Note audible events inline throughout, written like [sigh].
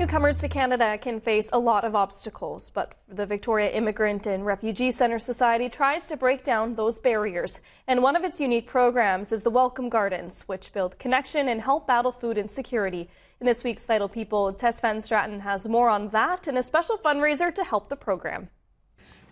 Newcomers to Canada can face a lot of obstacles, but the Victoria Immigrant and Refugee Centre Society tries to break down those barriers. And one of its unique programs is the Welcome Gardens, which build connection and help battle food insecurity. In this week's Vital People, Tess Van Straaten has more on that and a special fundraiser to help the program.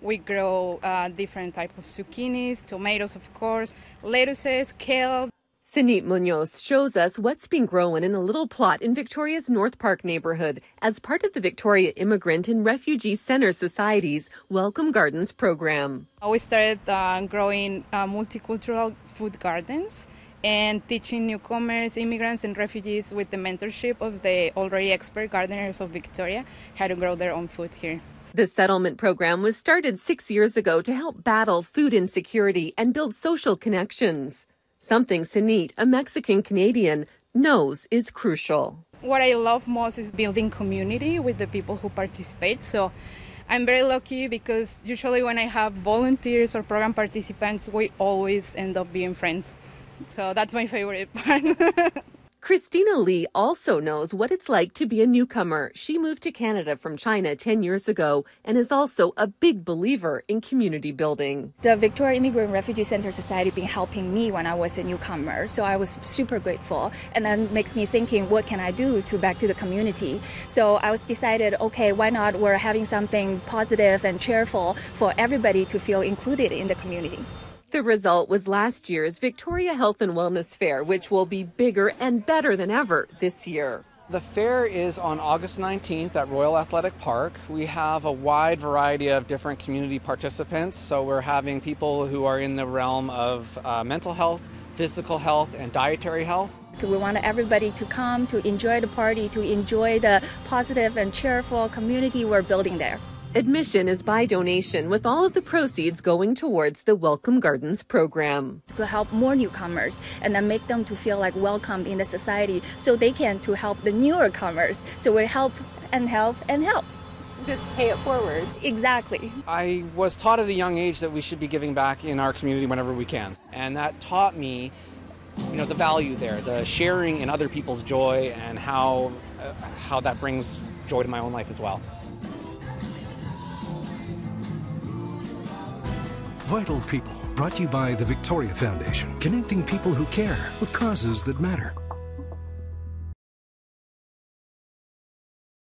We grow uh, different types of zucchinis, tomatoes, of course, lettuces, kale. Sinit Munoz shows us what's being grown in a little plot in Victoria's North Park neighborhood as part of the Victoria Immigrant and Refugee Center Society's Welcome Gardens program. We started uh, growing uh, multicultural food gardens and teaching newcomers, immigrants, and refugees with the mentorship of the already expert gardeners of Victoria how to grow their own food here. The settlement program was started six years ago to help battle food insecurity and build social connections. Something Sinit, a Mexican Canadian, knows is crucial. What I love most is building community with the people who participate. So I'm very lucky because usually when I have volunteers or program participants, we always end up being friends. So that's my favorite [laughs] part. Christina Lee also knows what it's like to be a newcomer. She moved to Canada from China 10 years ago and is also a big believer in community building. The Victoria Immigrant Refugee Center Society been helping me when I was a newcomer, so I was super grateful. And then makes me thinking, what can I do to back to the community? So I was decided, okay, why not we're having something positive and cheerful for everybody to feel included in the community. The result was last year's Victoria Health and Wellness Fair, which will be bigger and better than ever this year. The fair is on August 19th at Royal Athletic Park. We have a wide variety of different community participants. So we're having people who are in the realm of uh, mental health, physical health, and dietary health. We want everybody to come to enjoy the party, to enjoy the positive and cheerful community we're building there. Admission is by donation, with all of the proceeds going towards the Welcome Gardens program. To help more newcomers and then make them to feel like welcomed in the society so they can to help the newer comers. So we help and help and help. Just pay it forward. Exactly. I was taught at a young age that we should be giving back in our community whenever we can. And that taught me you know the value there the sharing in other people's joy and how uh, how that brings joy to my own life as well Vital People, brought to you by the Victoria Foundation, connecting people who care with causes that matter.